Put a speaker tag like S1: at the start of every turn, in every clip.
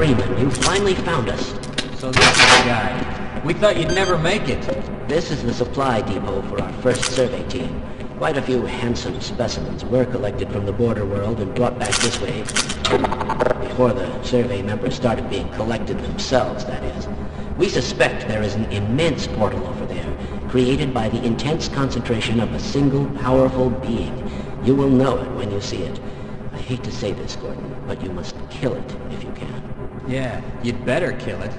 S1: Freeman, you finally found us.
S2: So this is the guy. We thought you'd never make it.
S1: This is the supply depot for our first survey team. Quite a few handsome specimens were collected from the border world and brought back this way. Before the survey members started being collected themselves, that is. We suspect there is an immense portal over there, created by the intense concentration of a single powerful being. You will know it when you see it. I hate to say this, Gordon, but you must kill it if you can.
S2: Yeah, you'd better kill it.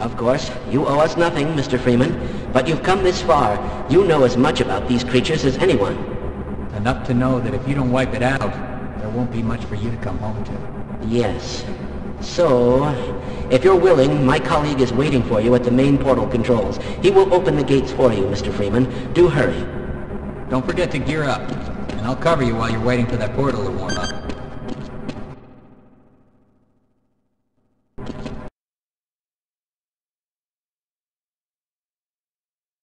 S1: Of course, you owe us nothing, Mr. Freeman, but you've come this far. You know as much about these creatures as anyone.
S2: Enough to know that if you don't wipe it out, there won't be much for you to come home to.
S1: Yes. So, if you're willing, my colleague is waiting for you at the main portal controls. He will open the gates for you, Mr. Freeman. Do hurry.
S2: Don't forget to gear up, and I'll cover you while you're waiting for that portal to warm up.